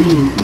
Zombies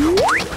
you